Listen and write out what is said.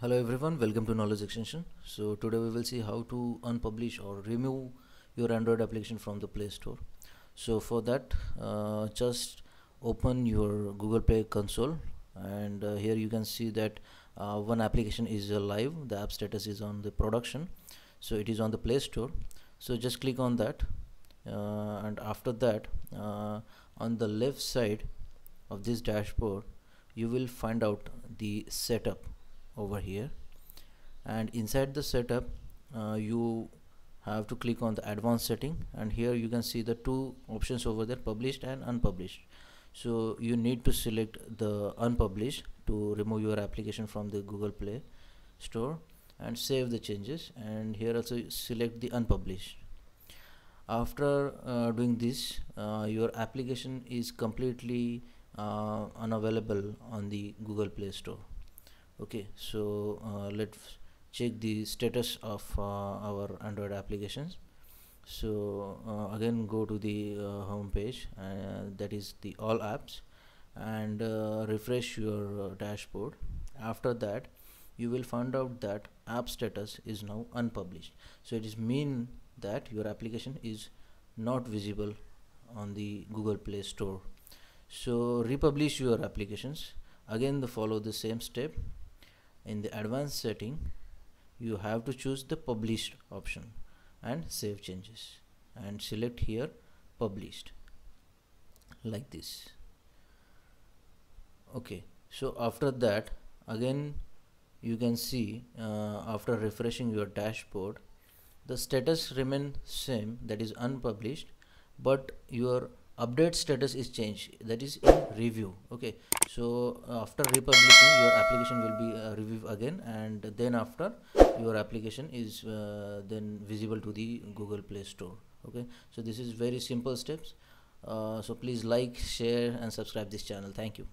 Hello everyone, welcome to Knowledge Extension. So today we will see how to unpublish or remove your Android application from the Play Store. So for that, uh, just open your Google Play console and uh, here you can see that uh, one application is live, the app status is on the production. So it is on the Play Store. So just click on that uh, and after that uh, on the left side of this dashboard you will find out the setup over here. And inside the setup uh, you have to click on the advanced setting. And here you can see the two options over there published and unpublished. So you need to select the unpublished to remove your application from the google play store and save the changes. And here also select the unpublished. After uh, doing this uh, your application is completely uh, unavailable on the google play store okay so uh, let's check the status of uh, our android applications. So uh, again go to the uh, home page uh, that is the all apps and uh, refresh your dashboard. After that you will find out that app status is now unpublished. So it is mean that your application is not visible on the google play store. So republish your applications. Again the follow the same step in the advanced setting you have to choose the published option and save changes and select here published like this. Okay so after that again you can see uh, after refreshing your dashboard the status remain same that is unpublished but your update status is changed. That is in review. Okay. So after republishing your application will be uh, reviewed again and then after your application is uh, then visible to the google play store. Okay. So this is very simple steps. Uh, so please like share and subscribe this channel. Thank you